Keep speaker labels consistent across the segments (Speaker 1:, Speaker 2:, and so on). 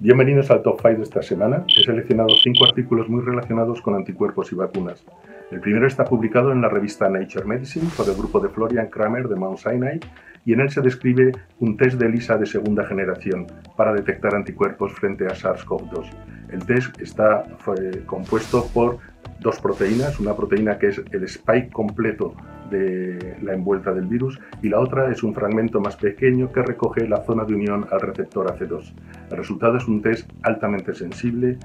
Speaker 1: Bienvenidos al Top 5 de esta semana. He seleccionado cinco artículos muy relacionados con anticuerpos y vacunas. El primero está publicado en la revista Nature Medicine por el grupo de Florian Kramer de Mount Sinai y en él se describe un test de ELISA de segunda generación para detectar anticuerpos frente a SARS-CoV-2. El test está compuesto por dos proteínas, una proteína que es el spike completo de la envuelta del virus y la otra es un fragmento más pequeño que recoge la zona de unión al receptor AC2. El resultado es un test altamente sensible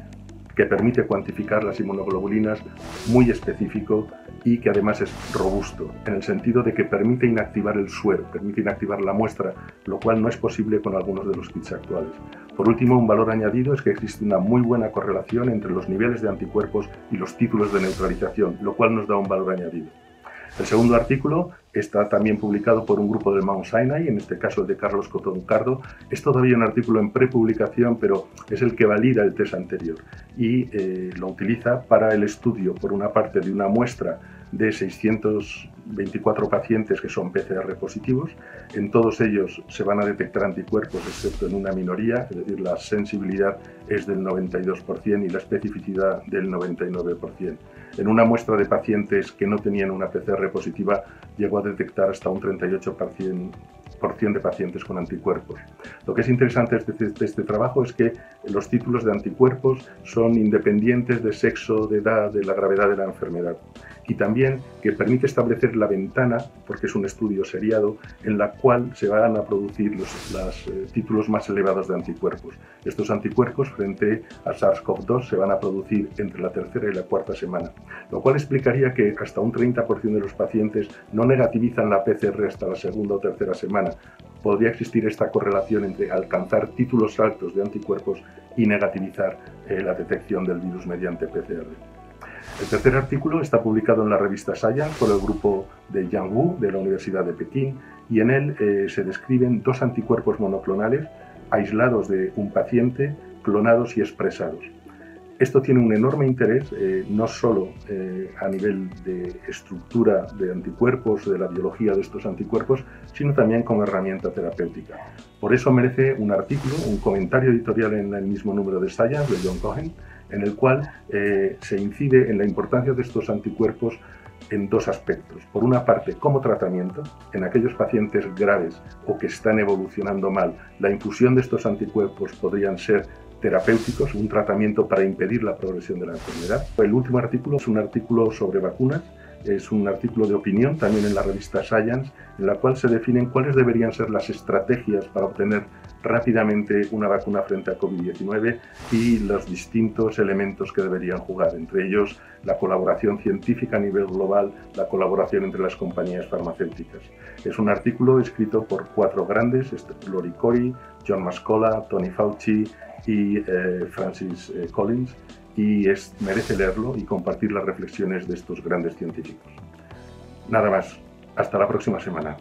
Speaker 1: que permite cuantificar las inmunoglobulinas muy específico y que además es robusto, en el sentido de que permite inactivar el suero, permite inactivar la muestra, lo cual no es posible con algunos de los kits actuales. Por último, un valor añadido es que existe una muy buena correlación entre los niveles de anticuerpos y los títulos de neutralización, lo cual nos da un valor añadido. El segundo artículo está también publicado por un grupo del Mount Sinai, en este caso el de Carlos Cotoncardo. Es todavía un artículo en prepublicación, pero es el que valida el test anterior y eh, lo utiliza para el estudio, por una parte, de una muestra de 624 pacientes que son PCR positivos. En todos ellos se van a detectar anticuerpos, excepto en una minoría, es decir, la sensibilidad es del 92% y la especificidad del 99%. En una muestra de pacientes que no tenían una PCR positiva, llegó a detectar hasta un 38% de pacientes con anticuerpos. Lo que es interesante de este, trabajo es que los títulos de anticuerpos son independientes de sexo, de edad, de la gravedad de la enfermedad y también que permite establecer la ventana, porque es un estudio seriado, en la cual se van a producir los eh, títulos más elevados de anticuerpos. Estos anticuerpos frente a SARS-CoV-2 se van a producir entre la tercera y la cuarta semana, lo cual explicaría que hasta un 30% de los pacientes no negativizan la PCR hasta la segunda o tercera semana. Podría existir esta correlación entre alcanzar títulos altos de anticuerpos y negativizar eh, la detección del virus mediante PCR. El tercer artículo está publicado en la revista Science por el grupo de Yang Wu de la Universidad de Pekín y en él eh, se describen dos anticuerpos monoclonales aislados de un paciente, clonados y expresados. Esto tiene un enorme interés, eh, no solo eh, a nivel de estructura de anticuerpos, de la biología de estos anticuerpos, sino también como herramienta terapéutica. Por eso merece un artículo, un comentario editorial en el mismo número de Science de John Cohen, en el cual eh, se incide en la importancia de estos anticuerpos en dos aspectos. Por una parte, como tratamiento, en aquellos pacientes graves o que están evolucionando mal, la infusión de estos anticuerpos podrían ser terapéuticos, un tratamiento para impedir la progresión de la enfermedad. El último artículo es un artículo sobre vacunas, es un artículo de opinión también en la revista Science, en la cual se definen cuáles deberían ser las estrategias para obtener rápidamente una vacuna frente a COVID-19 y los distintos elementos que deberían jugar, entre ellos la colaboración científica a nivel global, la colaboración entre las compañías farmacéuticas. Es un artículo escrito por cuatro grandes, Lori Corey, John Mascola, Tony Fauci y eh, Francis eh, Collins, y es, merece leerlo y compartir las reflexiones de estos grandes científicos. Nada más, hasta la próxima semana.